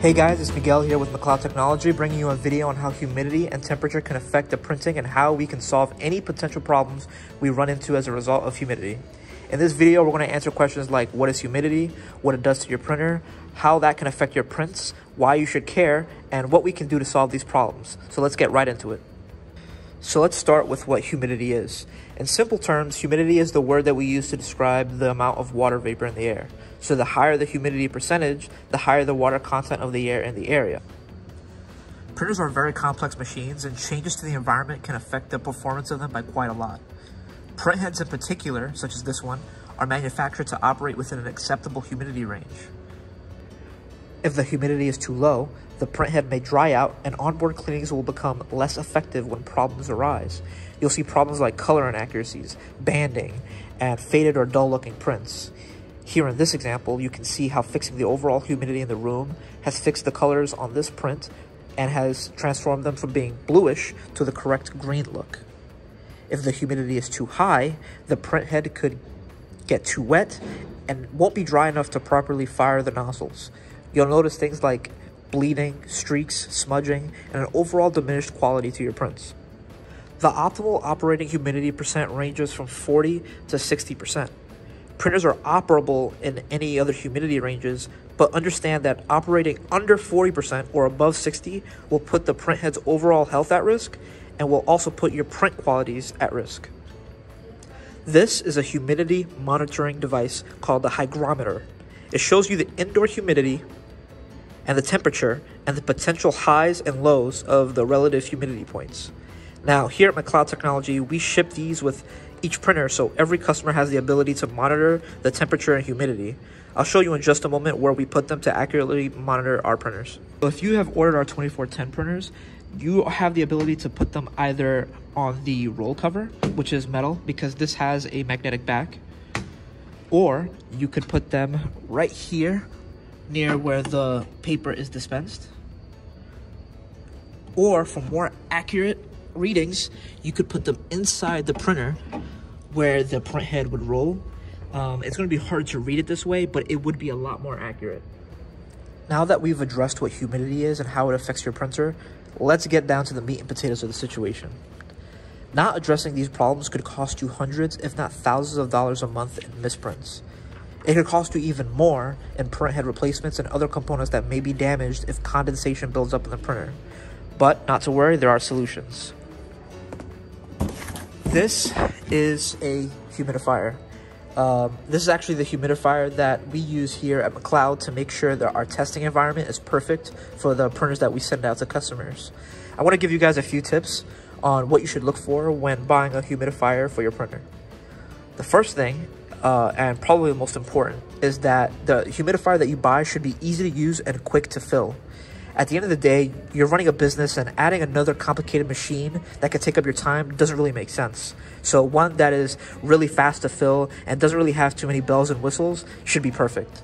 Hey guys, it's Miguel here with McLaud Technology, bringing you a video on how humidity and temperature can affect the printing and how we can solve any potential problems we run into as a result of humidity. In this video, we're going to answer questions like what is humidity, what it does to your printer, how that can affect your prints, why you should care, and what we can do to solve these problems. So let's get right into it. So let's start with what humidity is. In simple terms, humidity is the word that we use to describe the amount of water vapor in the air. So the higher the humidity percentage, the higher the water content of the air in the area. Printers are very complex machines and changes to the environment can affect the performance of them by quite a lot. Printheads in particular, such as this one, are manufactured to operate within an acceptable humidity range. If the humidity is too low, the printhead may dry out and onboard cleanings will become less effective when problems arise. You'll see problems like color inaccuracies, banding, and faded or dull looking prints. Here in this example, you can see how fixing the overall humidity in the room has fixed the colors on this print and has transformed them from being bluish to the correct green look. If the humidity is too high, the printhead could get too wet and won't be dry enough to properly fire the nozzles. You'll notice things like bleeding, streaks, smudging, and an overall diminished quality to your prints. The optimal operating humidity percent ranges from 40 to 60%. Printers are operable in any other humidity ranges, but understand that operating under 40% or above 60 will put the printhead's overall health at risk and will also put your print qualities at risk. This is a humidity monitoring device called the hygrometer. It shows you the indoor humidity and the temperature and the potential highs and lows of the relative humidity points. Now, here at McLaud Technology, we ship these with each printer so every customer has the ability to monitor the temperature and humidity. I'll show you in just a moment where we put them to accurately monitor our printers. So if you have ordered our 2410 printers, you have the ability to put them either on the roll cover, which is metal because this has a magnetic back, or you could put them right here near where the paper is dispensed. Or for more accurate readings, you could put them inside the printer where the print head would roll. Um, it's going to be hard to read it this way, but it would be a lot more accurate. Now that we've addressed what humidity is and how it affects your printer, let's get down to the meat and potatoes of the situation. Not addressing these problems could cost you hundreds, if not thousands of dollars a month in misprints. It could cost you even more in print head replacements and other components that may be damaged if condensation builds up in the printer. But not to worry, there are solutions. This is a humidifier. Um, this is actually the humidifier that we use here at McLaud to make sure that our testing environment is perfect for the printers that we send out to customers. I want to give you guys a few tips on what you should look for when buying a humidifier for your printer. The first thing uh, and probably the most important, is that the humidifier that you buy should be easy to use and quick to fill. At the end of the day, you're running a business and adding another complicated machine that could take up your time doesn't really make sense. So one that is really fast to fill and doesn't really have too many bells and whistles should be perfect.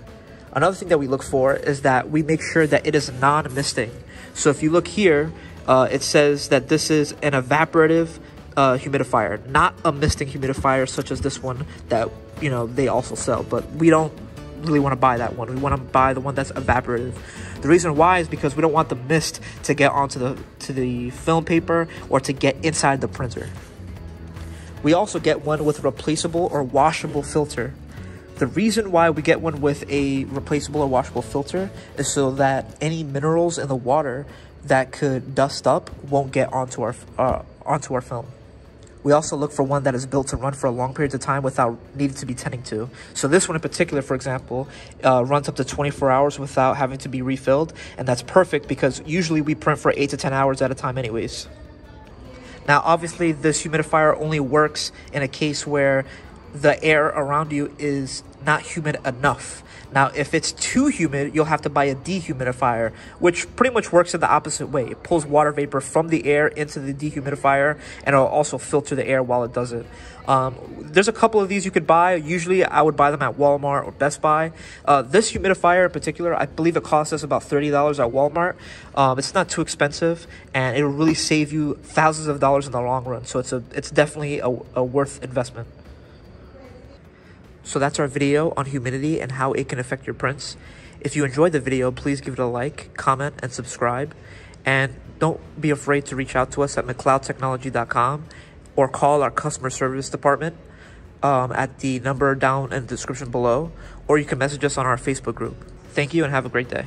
Another thing that we look for is that we make sure that it is non-misting. So if you look here, uh, it says that this is an evaporative uh, humidifier, not a misting humidifier such as this one that you know they also sell. But we don't really want to buy that one. We want to buy the one that's evaporative. The reason why is because we don't want the mist to get onto the to the film paper or to get inside the printer. We also get one with replaceable or washable filter. The reason why we get one with a replaceable or washable filter is so that any minerals in the water that could dust up won't get onto our uh, onto our film. We also look for one that is built to run for a long period of time without needing to be tending to. So this one in particular, for example, uh, runs up to 24 hours without having to be refilled. And that's perfect because usually we print for 8 to 10 hours at a time anyways. Now, obviously, this humidifier only works in a case where the air around you is not humid enough. Now, if it's too humid, you'll have to buy a dehumidifier, which pretty much works in the opposite way. It pulls water vapor from the air into the dehumidifier, and it'll also filter the air while it does it. Um, there's a couple of these you could buy. Usually, I would buy them at Walmart or Best Buy. Uh, this humidifier in particular, I believe it costs us about $30 at Walmart. Um, it's not too expensive, and it'll really save you thousands of dollars in the long run. So it's a it's definitely a, a worth investment. So that's our video on humidity and how it can affect your prints. If you enjoyed the video, please give it a like, comment, and subscribe. And don't be afraid to reach out to us at mclaudtechnology.com or call our customer service department um, at the number down in the description below, or you can message us on our Facebook group. Thank you and have a great day.